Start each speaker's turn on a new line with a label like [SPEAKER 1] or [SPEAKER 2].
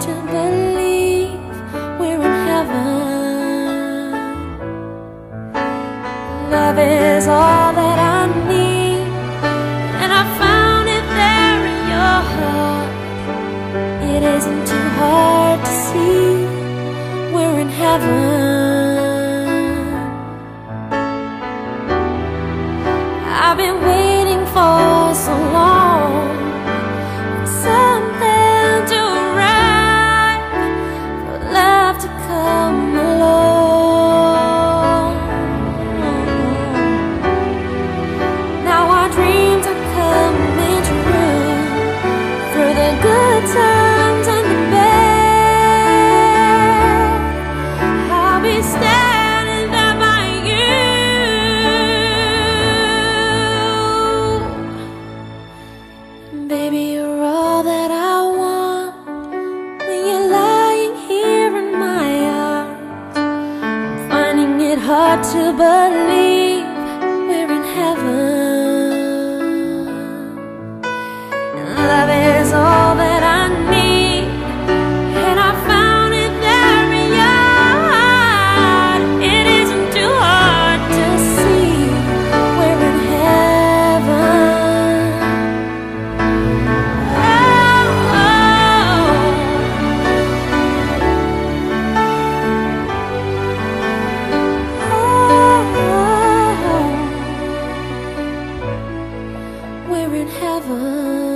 [SPEAKER 1] to believe we're in heaven. Love is all that I need, and I found it there in your heart. It isn't too hard to see we're in heaven. I've been waiting. To believe. in heaven.